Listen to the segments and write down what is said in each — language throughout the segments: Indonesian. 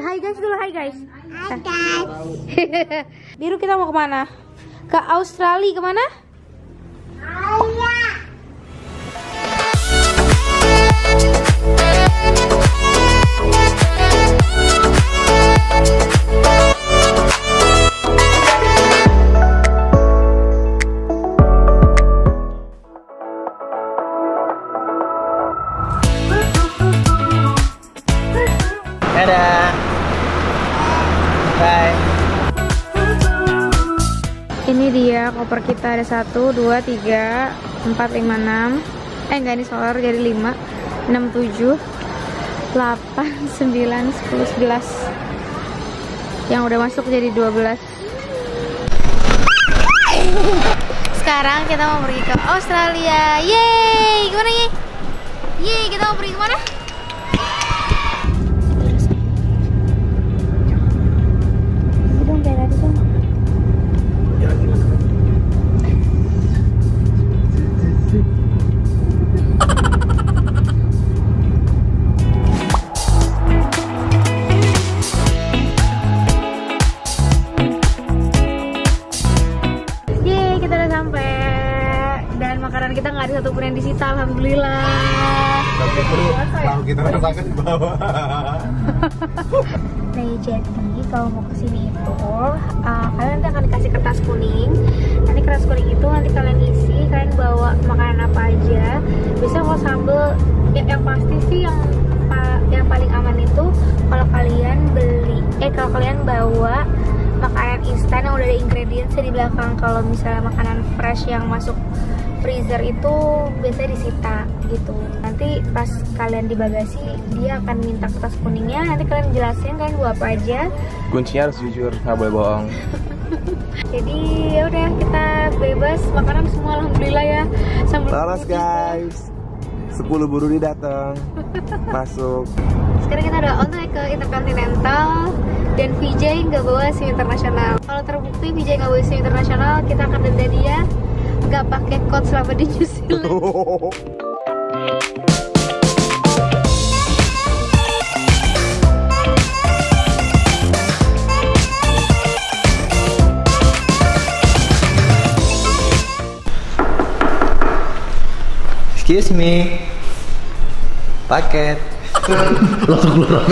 hai guys dulu, hai guys. Hai guys. Biru kita mau ke mana? Ke Australia ke mana? Ayah. Ada 1, 2, 3, 4, 5, 6 Eh enggak ini solar jadi 5 6, 7 8, 9, 10, 11 Yang udah masuk jadi 12 Sekarang kita mau pergi ke Australia. Yeay, gimana Yeay? Yeay, kita mau pergi ke mana? Sampai dan makanan kita nggak ada satupun yang disita, alhamdulillah. Tapi itu kalau kita rasakan di bawah. Nah, jadi kalau mau ke sini itu, uh, kalian nanti akan dikasih kertas kuning. Nanti kertas kuning itu nanti kalian isi, kalian bawa makanan apa aja. Biasanya kalau sambel, ya, yang pasti sih yang yang paling aman itu kalau kalian beli, eh kalau kalian bawa makanan instan yang udah ada ingredientsnya di belakang. Kalau misalnya makanan fresh yang masuk freezer itu biasanya disita gitu. Nanti pas kalian di bagasi dia akan minta kertas kuningnya. Nanti kalian jelasin kalian bawa apa aja. Kuncinya harus jujur, nggak boleh bohong. Jadi ya udah kita bebas makanan semua alhamdulillah ya. Sambil Lolos guys. 10 buru datang. Masuk. Sekarang kita udah on the way ke Intercontinental dan VJ nggak bawa SIM internasional. Kalau terbukti VJ nggak bawa SIM internasional, kita akan denda dia nggak pakai code selama di New Zealand. Excuse me. Paket. Langsung keluar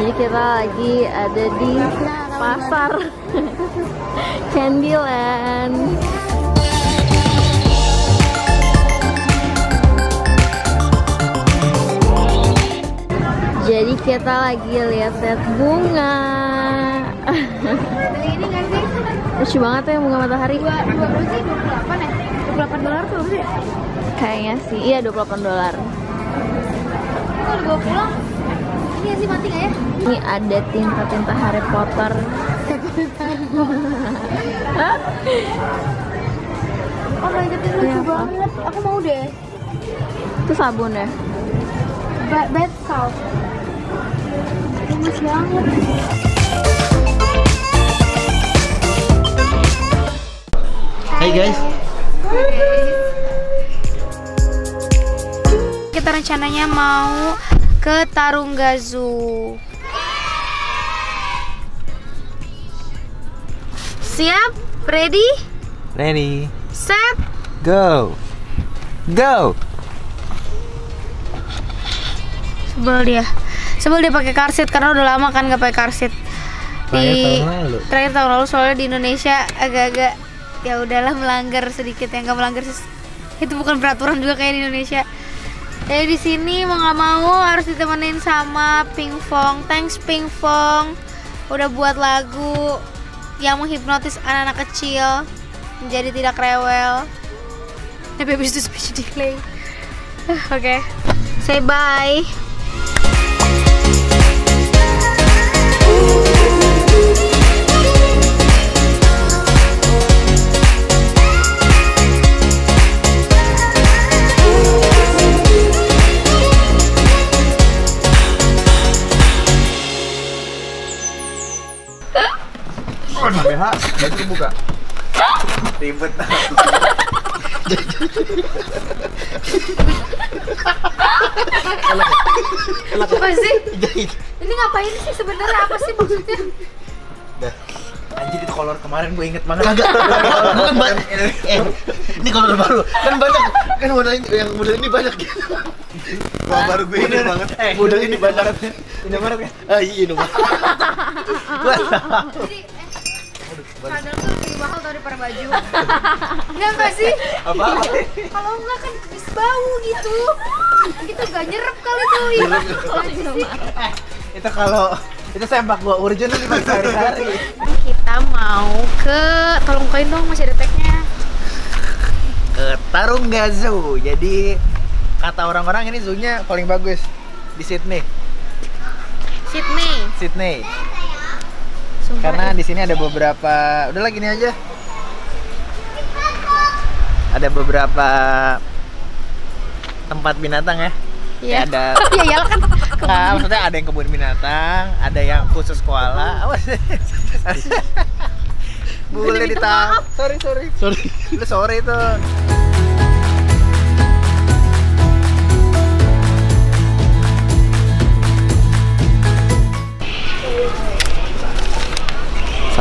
Kita lagi ada di pasar Candyland. Jadi kita lagi lihat-lihat bunga. Beli ini kan sih? Lucu banget ya bunga matahari. Dua, dua berapa sih? 28 ya? 28 dolar tuh sih? Kayaknya sih, iya 28 dolar. Ini kalau dibawa pulang, ini sih mati nggak ya? Ini ada tinta-tinta Harry Potter. Oh my god, ini lucu Iya, apa? banget. Aku mau deh. Itu sabun ya? Bed salt. Gemes banget. Hai guys. Kita rencananya mau ke Tarungga Zoo. Siap? Ready? Ready. Set? Go. Go. Sebel dia. Sebel dia pakai car seat karena udah lama kan nggak pakai car seat. Terakhir Di tahun lalu. terakhir tahun lalu soalnya di Indonesia agak-agak ya udahlah melanggar sedikit yang nggak melanggar itu bukan peraturan juga kayak di Indonesia. Jadi di sini mau nggak mau harus ditemenin sama Pink Fong. Thanks Pink Fong udah buat lagu yang menghipnotis anak-anak kecil menjadi tidak rewel. The baby's to speech delay. Oke, say bye. BH, baju buka. Ribet. Apa sih? Ini ngapain sih sebenarnya? Apa sih maksudnya? Anjir itu kolor kemarin gue inget banget. Kagak. Bukan banyak. Eh, ini kalau baru kan banyak kan model ini yang model ini banyak gitu. Wah, baru gue inget banget. Eh, model ini banyak. Ini banget kan? Ah, iya. Gua tahu. Jadi, kadang tuh lebih mahal daripada baju. Iya nggak sih? Apa? Kalau enggak kan bisa bau gitu. Gitu gak nyerep kali tuh ya. Itu kalau itu sempak gua urgent nih Bang, sehari-hari. Kita mau ke tolong koin dong masih ada tagnya. ke Tarungga Zoo. Jadi kata orang-orang ini zoo-nya paling bagus di Sydney. Sydney. Sydney. Sumpah, Karena di sini ada beberapa, udah lagi ini aja. Ada beberapa tempat binatang ya. Iya. Kayak Ada Iya iyalah kan. Nah, maksudnya ada yang kebun binatang, ada yang khusus koala. Awas. Boleh ditangkap. Sorry, sorry. Sorry. Lu sorry itu.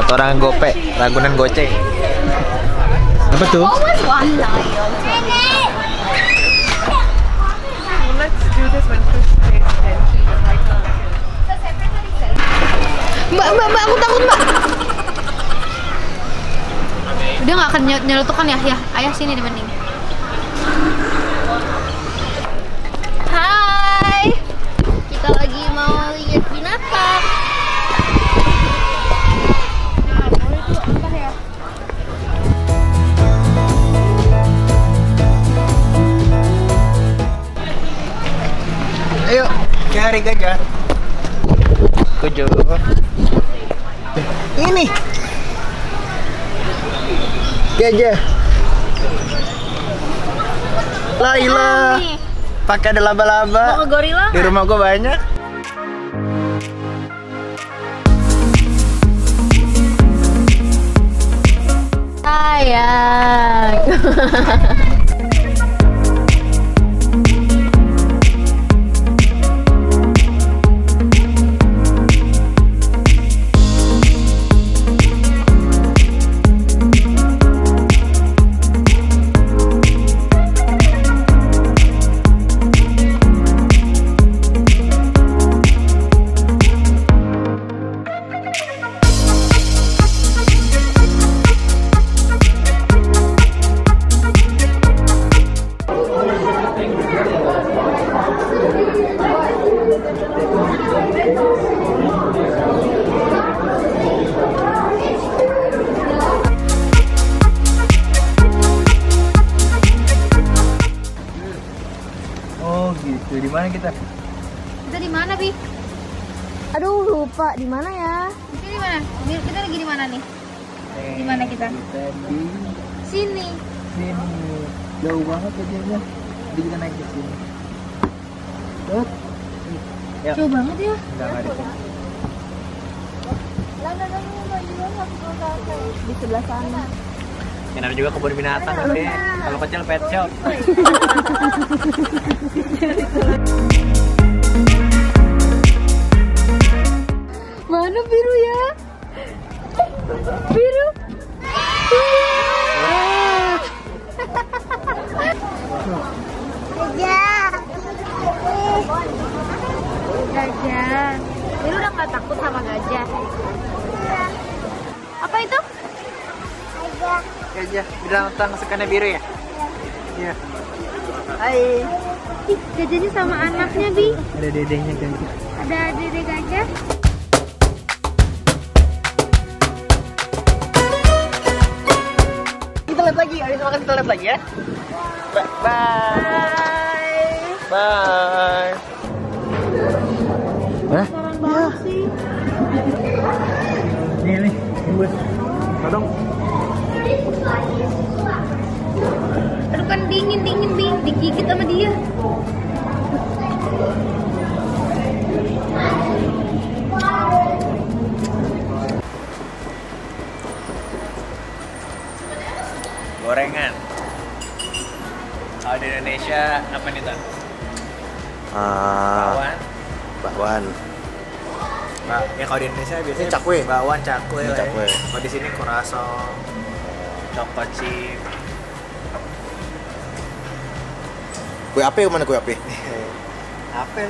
Orang gope, Ragunan goceng. Apa tuh? Mbak, mbak, mbak, aku takut mbak. Dia nggak akan nyel- nyelutukan ya, ya. Ayah sini dibanding. Gajah. Laila. Pakai ada laba-laba. Di rumah gua banyak. Sayang. Kita naik ke sini. Tuh. Ya. Banget ya. Enggak di sebelah sana. Yang juga kebun binatang nanti. Kalau kecil pet shop. Mana biru ya? Binatang sukanya biru ya? Iya. Hai. Ih, gajahnya sama anaknya, Bi. Ada dedenya gajah. Ada dede gajah. Kita lihat lagi, habis makan kita lihat lagi ya. Bye. Bye. Bye. Hah? dingin dingin dingin. Digigit sama dia. Gorengan. Kalau di Indonesia apa nih tan? Uh, bakwan. bakwan. Ba ya kalau di Indonesia biasanya Ini cakwe. bakwan cakwe, Ini ya. cakwe. Kalau di sini kurasong, coklat chip, Kue apa mana kue apa? apa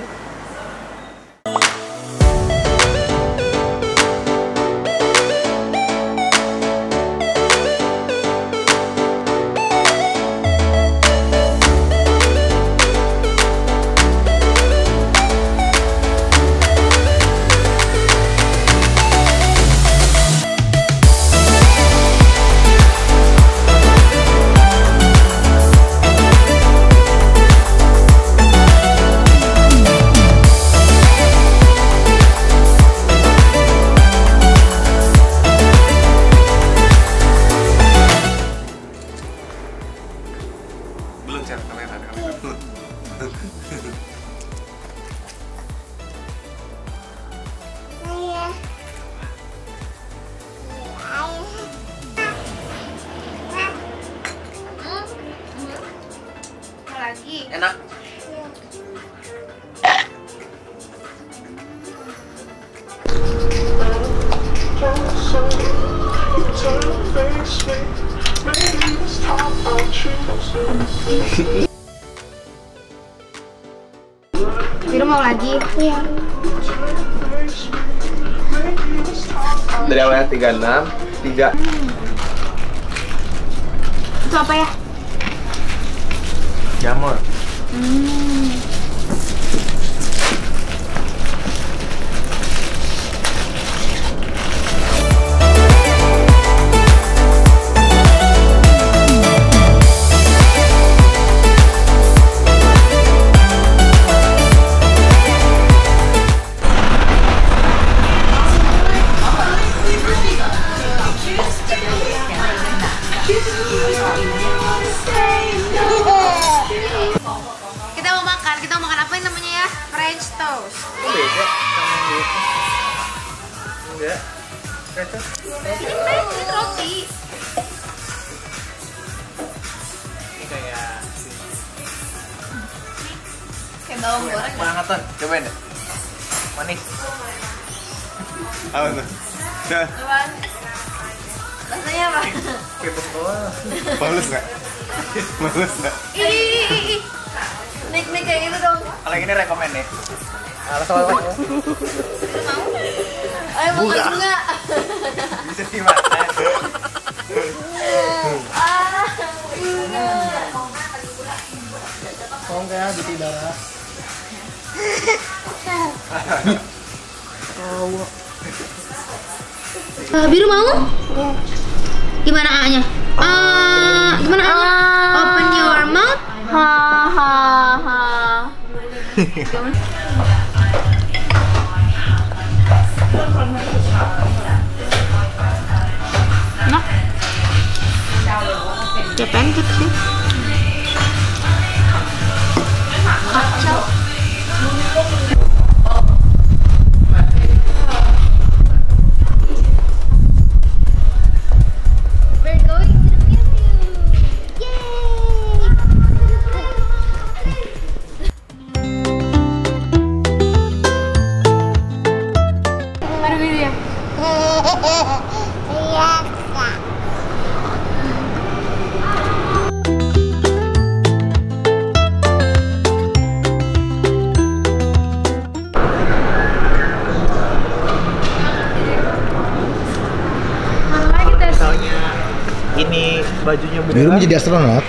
Gimana A-nya? Uh, gimana A-nya? Uh, Open your mouth. Ha ha ha. Enak? Ya pancake sih. Biru menjadi astronot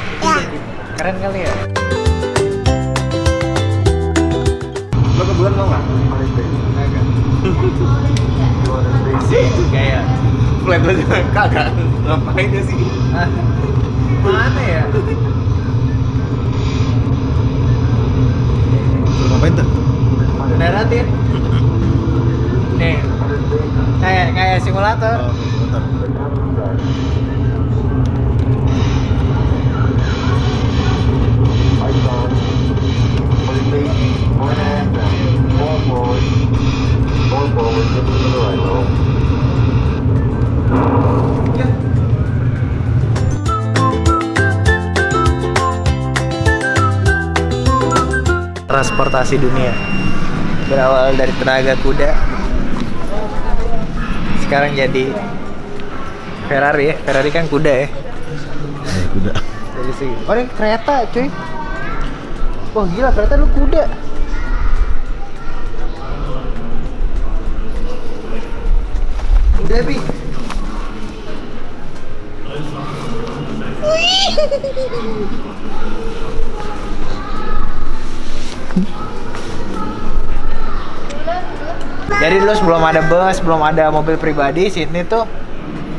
transportasi dunia. Berawal dari tenaga kuda, sekarang jadi Ferrari ya. Ferrari kan kuda ya. kuda. Jadi sih. Oh ini kereta cuy. Wah gila kereta lu kuda. Sebelum ada bus, belum ada mobil pribadi, Sydney tuh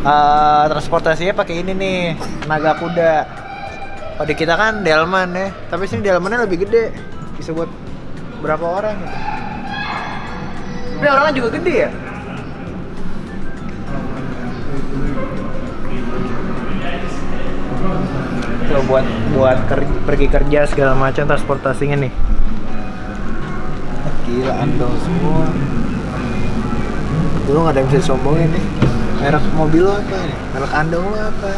eh, transportasinya pakai ini nih, tenaga kuda. Kalau di kita kan delman ya, tapi sini delmannya lebih gede, bisa buat berapa orang gitu. Tapi orangnya juga gede ya. Tuh buat buat ker- pergi kerja segala macam transportasinya nih. Gila andong semua. Dulu nggak ada yang bisa disombongin nih. Merek mobil lo apa? Merek andong lo apa?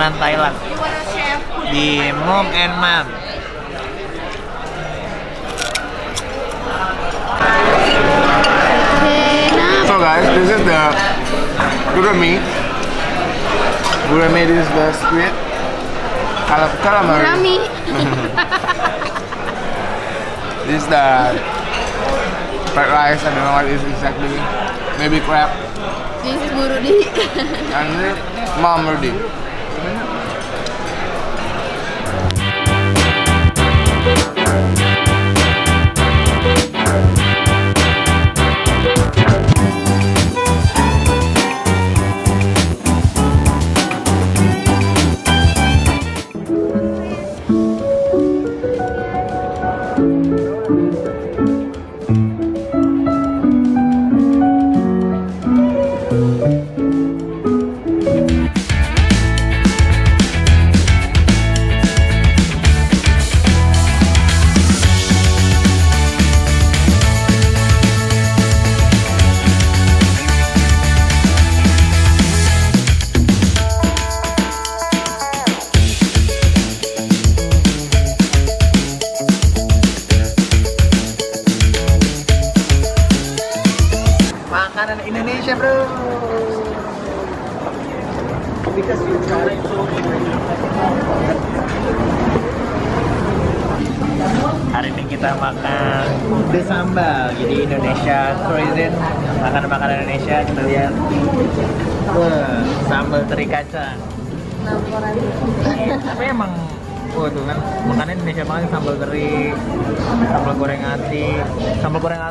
Makanan Thailand di Mom and Mam. So guys, this is the gurame. Gurame is the squid. Cal- calamari. Rami. This is the fried rice. I don't know what it is exactly. Maybe crab. This is Burudi. And this mom already.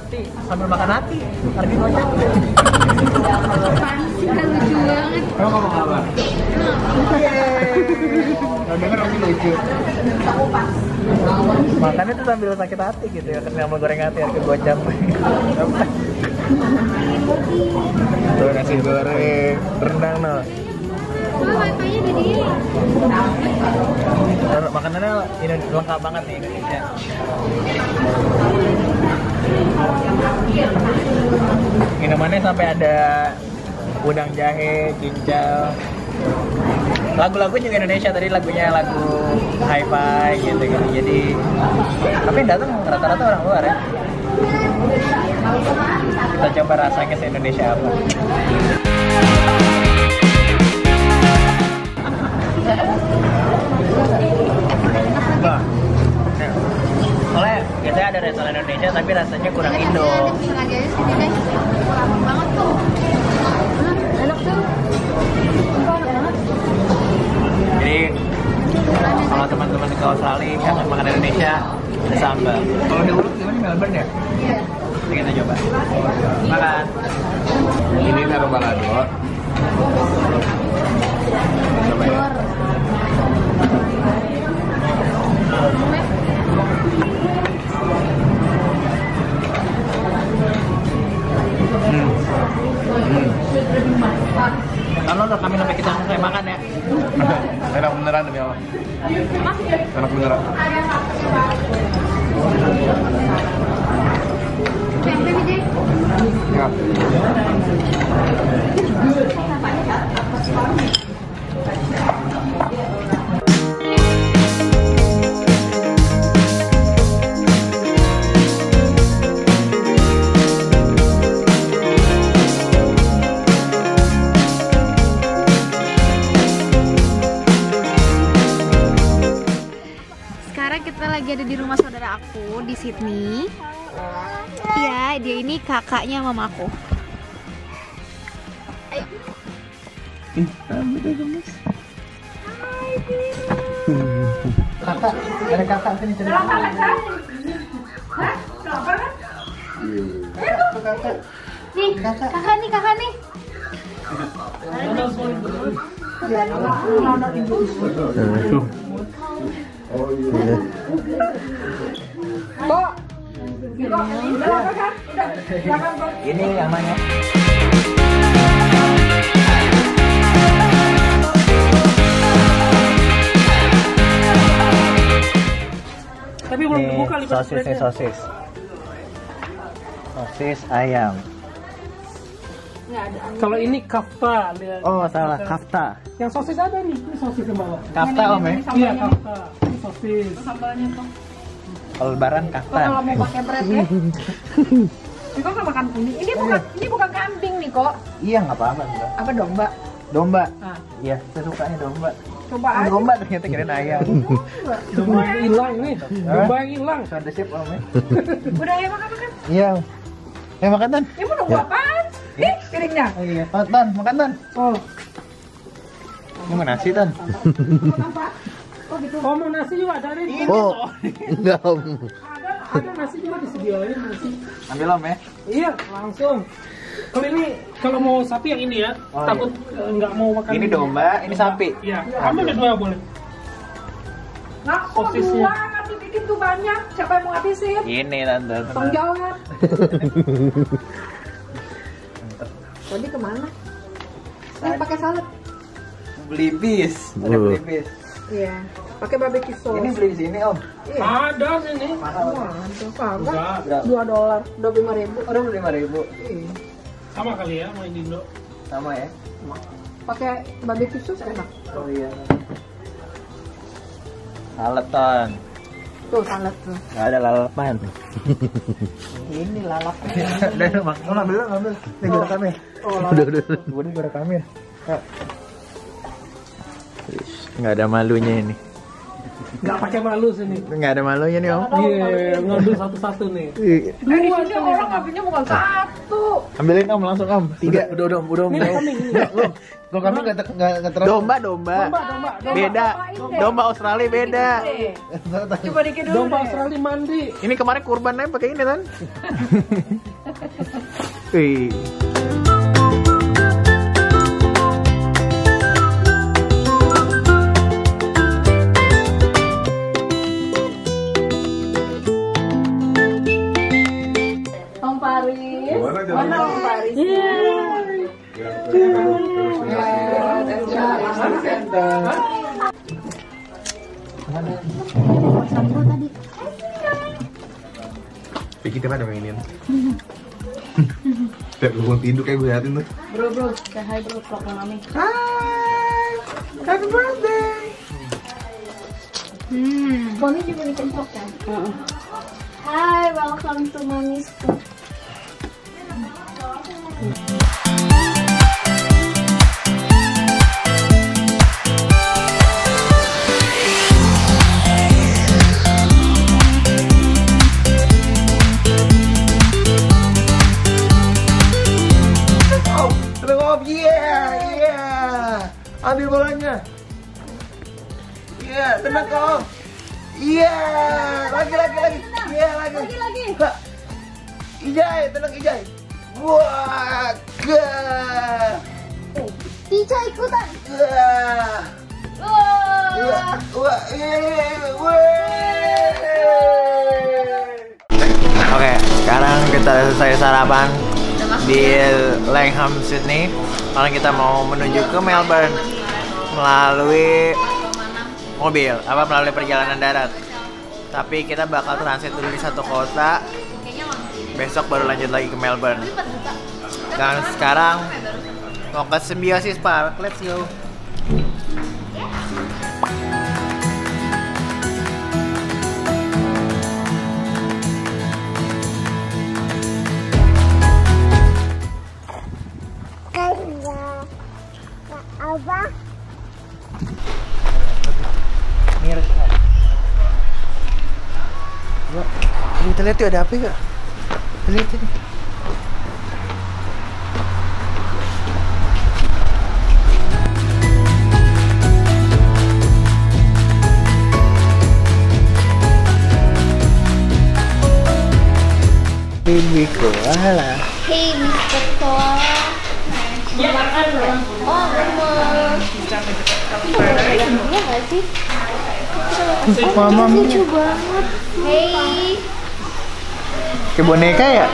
Hati, sambal makan hati, harga gocap. lucu banget. Kamu ngomong apa? Denger lucu. Makannya tuh sambil sakit hati gitu ya, karena sambal goreng hati harga gocap. tuh nasi goreng, rendang no. Makanannya ini lengkap banget nih Indonesia. Minumannya sampai ada udang jahe, cincau. Lagu-lagu juga Indonesia tadi lagunya lagu hi-fi gitu gitu. Jadi tapi yang datang rata-rata orang luar ya. Kita coba rasanya se Indonesia apa. Restoran Indonesia tapi rasanya kurang Indo. Banget tuh. Enak tuh. Jadi kalau teman-teman ke Australia kangen makan Indonesia ada sambal. Kalau di Urut gimana Melbourne ya? Iya. Kita coba. Makan. Ini taruh balado. Coba ya. Kalau udah kami sampai kita selesai makan ya. Enak beneran demi Allah. Enak beneran. Ya. Sydney. Iya, dia ini kakaknya mamaku. Kakak, ada kakak sini cerita. Nih, kakak. nih, kakak nih. Ini yang mana? Tapi belum dibuka lipat sosis sosis. Sosis ayam. Kalau ini kafta. Oh salah, kafta. Yang sosis ada nih, ini sosis yang bawah. Kafta om ya? Iya kafta, ini sosis. Kalau lebaran kafta. Kalau mau pakai bread ya. Niko nggak makan kuning. Ini bukan ini bukan kambing nih kok. Iya nggak apa-apa Mbak. Apa domba? Domba. Ah. Iya, saya sukanya domba. Coba aja. domba ternyata kirain ayam. Domba yang hilang nih, domba yang hilang. Ada sip om ya? Udah ya makan makan. Iya. Eh makan tan. Ini mau nunggu apaan? Ih, piringnya. Oh iya. Oh, tan, makan tan. Oh, Ini mau nasi tan. Oh mau nasi juga ada nih. Oh, enggak om. Ada, ada nasi juga disediain nasi. Ambil om ya. Iya, langsung. Kalau ini kalau mau sapi yang ini ya, Oh, takut eh, nggak mau makan. Ini domba, ini sapi. Iya, ambil dua boleh. nggak kok dua dikit tuh banyak. Siapa yang mau habisin? Ini tante. Tanggung jawab. Tadi ke mana? Ini pakai salad. Beli bis. Ada Uh. beli bis. Iya. Pakai barbecue sauce. Ini beli di sini om. Iya. Ada sini. Mahal. Wah, Dua dolar, dua lima ribu. Aduh lima ribu. Iya. sama kali ya main di Indo. Sama ya. Pakai barbecue sauce enak. Oh iya. Salad ton. Tuh salad tuh. Gak ada lalapan. Ini lalap. Dan mak, oh, ngambil ngambil. Ini gue rekam ya. Udah, udah. Gue ini gue rekam ya. Nggak ada malunya ini. Nggak pakai malu sini. Nggak ada malunya nih om. Iya, ngambil satu-satu nih. Ih, Eh, di sini orang ngambilnya bukan satu. Ambilin om langsung om. Tiga. Udah, udah, udah, om. Ini kambing. Kalau kami nggak nggak nggak terlalu. Domba, domba. Domba, domba, domba. Beda. Domba Australia beda. Coba dikit dulu Domba. Australia mandi. Ini kemarin kurbannya pakai ini kan? Wih. Pikir kita ada mainin. Tiap gue tidur kayak gue liatin tuh. Bro bro, say hi bro, vlog mami. Happy birthday. Mami juga bikin vlog kan? Hai, welcome to Mommy's Food. Iya, lagi lagi lagi. Iya, lagi. Lagi lagi. Ijai, tenang Ijai. Wah, gah. Ija ikutan. Wah, wah, iya, wah. Oke, sekarang kita selesai sarapan di Langham, Sydney. Sekarang kita mau menuju ke Melbourne melalui mobil, apa melalui perjalanan darat. Tapi kita bakal transit dulu di satu kota. Besok baru lanjut lagi ke Melbourne. Dan sekarang mau ke Symbiosis Park. Let's go. Miras Yuk, ini kita lihat yuk ada apa ya? Kita lihat ini. Baby koala. Hey Mr. Koala. Oh, gemes. Iya nggak sih? Mama Lucu banget. Hey. Kayak boneka ya?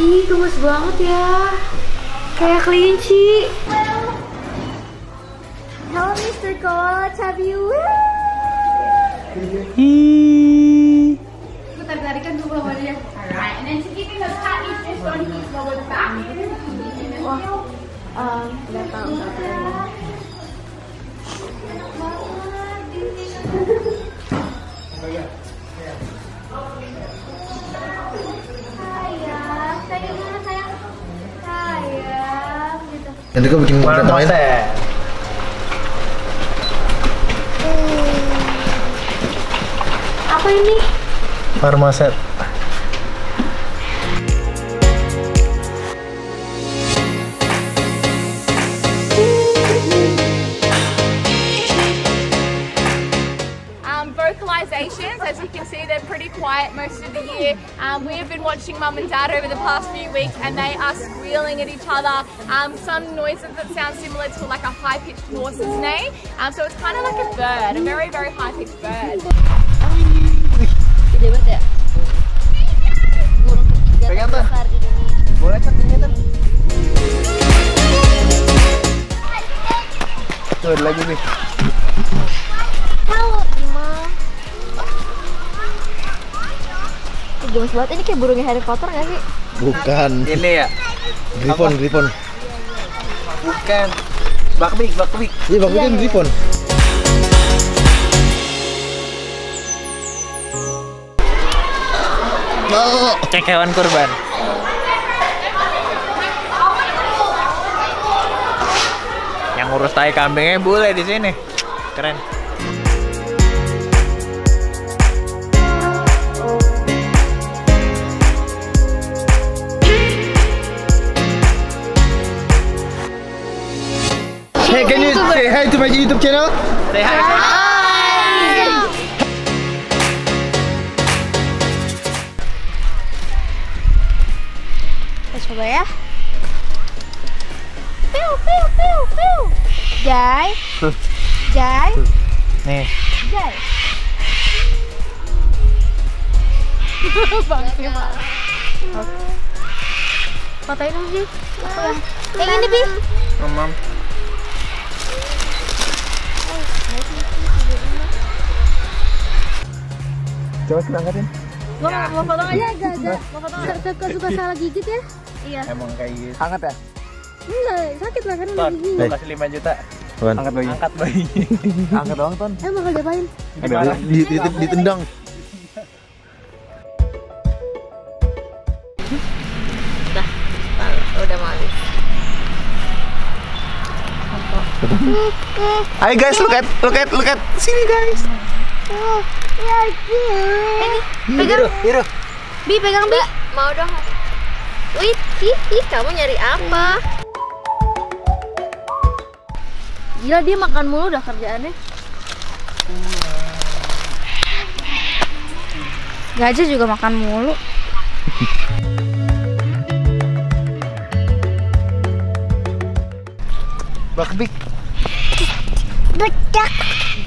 Ih, gemes banget ya. Kayak kelinci. Halo Mr. Koala, chubby Tarik-tarikan dulu sama dia. Alright, and then just lower the back. Um, nggak tahu Nanti kau bikin Mana kata lain. Monster? Apa ini? Marmoset. Year. Um, we have been watching mum and dad over the past few weeks, and they are squealing at each other. Um, some noises that sound similar to like a high-pitched horse's neigh. Um, so it's kind of like a bird, a very, very high-pitched bird. Gemes banget. Ini kayak burungnya Harry Potter gak sih? Bukan. Ini ya? Griffon, Griffon. Bukan. Bakbik, bakbik. Iya, bang kan Griffon. Mau. Cek hewan kurban. Yang ngurus tai kambingnya bule di sini. Keren. Hey, can you say hi to my YouTube channel? Say hi. Kita coba ya. Piu, piu, piu, piu. Jai. Jai. Nih. Jai. Fotoin dong sih. Yang ini, Bi. Mamam. Coba kita angkatin. Gua mau, mau foto aja agak agak. Mau foto suka suka salah gigit ya? Iya. Emang kayak gitu. Angkat ya? Enggak, sakit lah kan Ton, udah gigi. gua kasih 5 juta. Apaan? Angkat bayi. Angkat bayi. Angkat doang, Ton. Emang bakal diapain? Gimana? Di, di, di- ditendang. Udah mau habis. Ayo guys, look at, look at, look at sini guys. Ini, pegang. biru, biru. Bi, pegang Bi. Mau dong. Wih, ih, ih, kamu nyari apa? Gila dia makan mulu udah kerjaannya. Gajah juga makan mulu. Bakbik.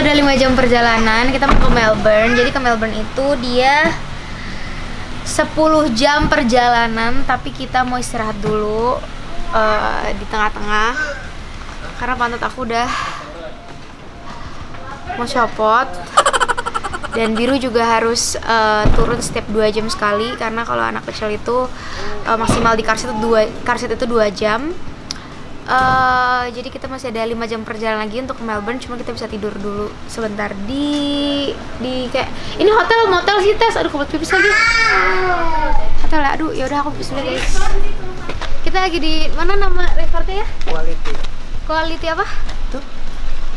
Kita udah 5 jam perjalanan, kita mau ke Melbourne. Jadi ke Melbourne itu dia 10 jam perjalanan, tapi kita mau istirahat dulu eh, di tengah-tengah. Karena pantat aku udah mau copot. Dan biru juga harus eh, turun setiap 2 jam sekali karena kalau anak kecil itu eh, maksimal di car seat itu 2 car seat itu 2 jam. Eh, jadi kita masih ada 5 jam perjalanan lagi untuk Melbourne cuma kita bisa tidur dulu sebentar di di kayak ini hotel motel sih tes aduh kebelet pipis lagi. Hotel ya? Aduh yaudah aku pipis dulu guys kita lagi di mana nama resortnya ya? Quality. quality apa? Tuh.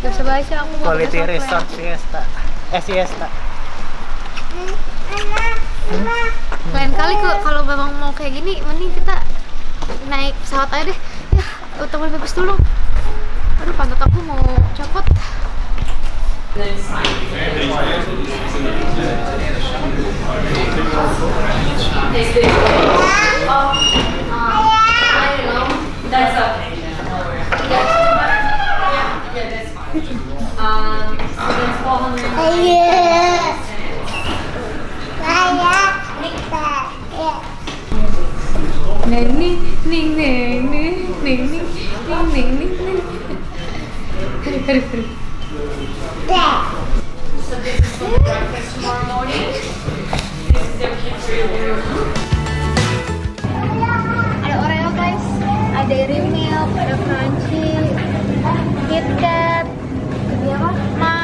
Gak bisa baca aku mau Quality Resort Siesta. Eh Siesta. lain kali kalau memang mau kayak gini mending kita naik pesawat aja deh ya utama pipis dulu. Aduh pantat aku mau copot Neng neng ning ning ning ning. Aduh, aduh, aduh. Ada Oreo guys, ada Dairy ada Crunchy, KitKat, apa?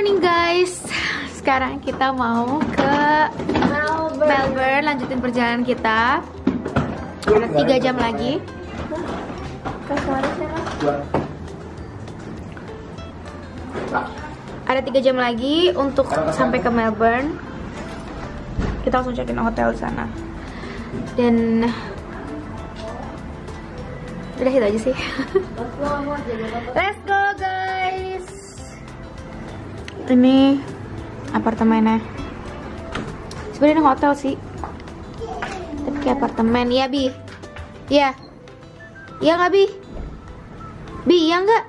Morning guys. Sekarang kita mau ke Melbourne, lanjutin perjalanan kita. Ada tiga jam lagi. Ada tiga jam lagi untuk sampai ke Melbourne. Kita langsung check-in hotel di sana. Dan udah itu aja sih. Let's go guys. Ini apartemennya. Sebenarnya ini hotel sih. Tapi kayak apartemen. Iya, Bi. Iya. Iya nggak, Bi? Bi, iya nggak?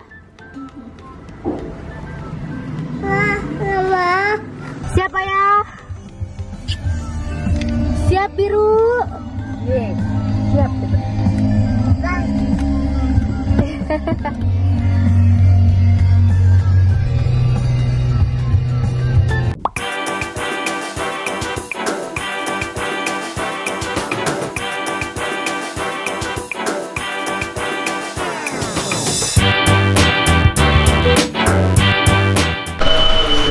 Siapa ya? Siap biru. Siap.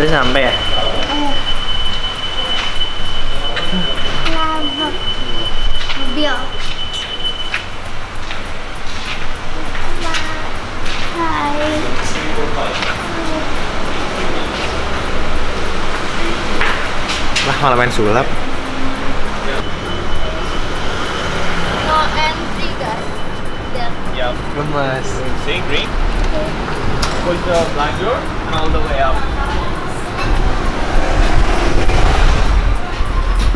Udah sampai ya? Mobil. Wah malah main sulap. No entry guys. Yep. Gemes. See, green. Push the blind door and all the way up.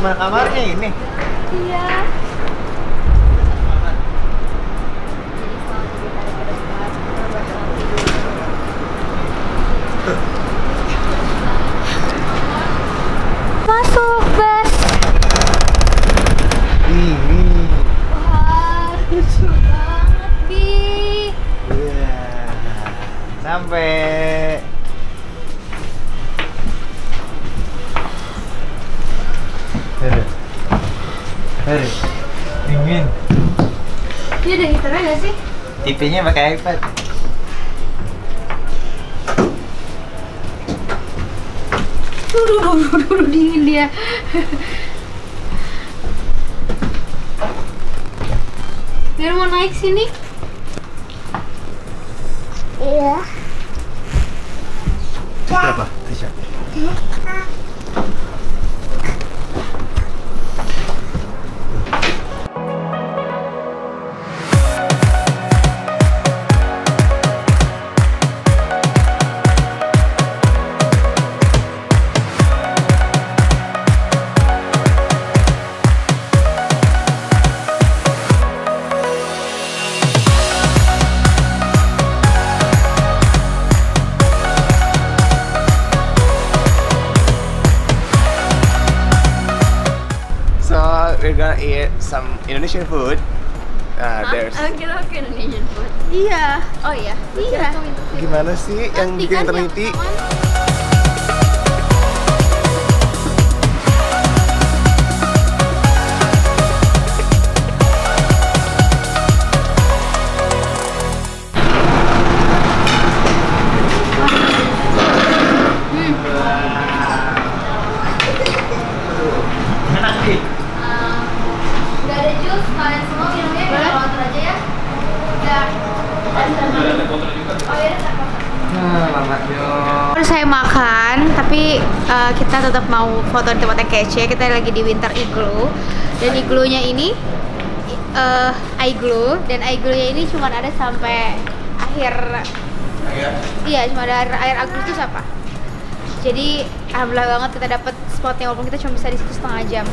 mana kamarnya ini? Iya. TV-nya pakai iPad. Duh, dingin dia. Biar mau naik sini? We're gonna eat some Indonesian food. Uh, there's kira ke Indonesian food. Iya. Oh iya. Iya. gimana sih yang Nanti bikin kan Baru saya makan, tapi uh, kita tetap mau foto di tempat yang kece. Kita lagi di Winter Igloo dan igloo-nya ini uh, igloo dan igloo-nya ini cuma ada sampai akhir Iya, cuma ada akhir, akhir Agustus apa? Jadi alhamdulillah banget kita dapat spotnya walaupun kita cuma bisa di situ setengah jam.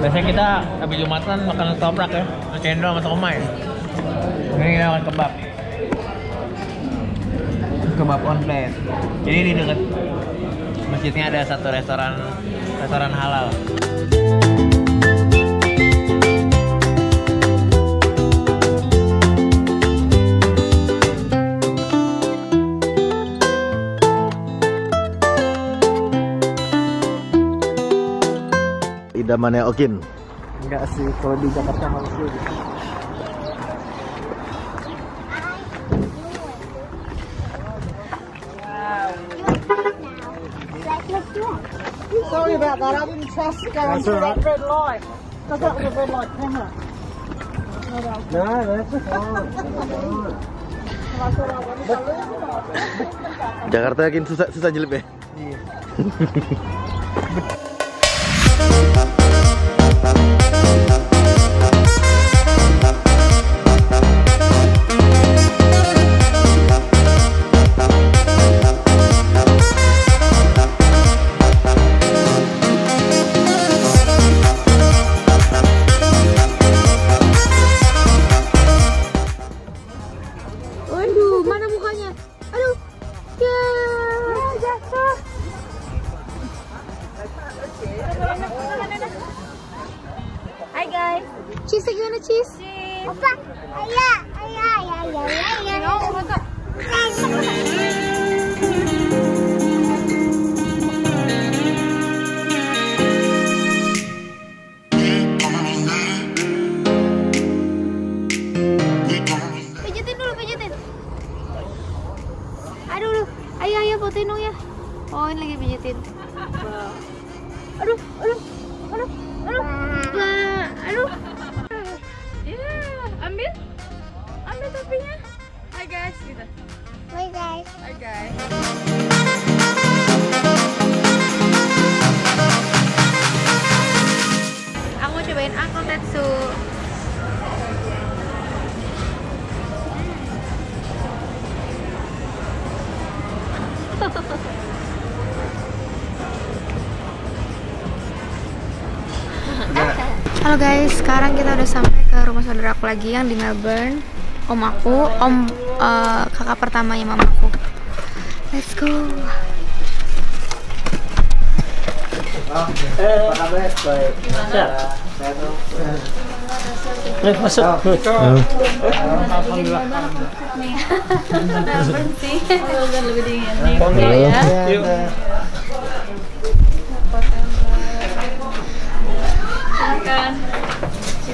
Biasanya kita habis Jumatan makan toprak ya, cendol sama somai. Ini kita makan kebab. Kebab on plate. Jadi di dekat masjidnya ada satu restoran restoran halal. Idamannya Okin. Enggak sih, kalau di Jakarta manusia gitu. Sorry about that. I didn't trust going through that red light. I thought it was a red light camera. Nah, that's fine. Jakarta yakin susah susah jelip ya? Waduh, Halo guys, sekarang kita udah sampai ke rumah saudara aku lagi yang di Melbourne. Om aku, om eh, kakak pertamanya mamaku. Let's go.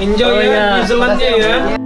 Enjoy ya New Zealandnya ya.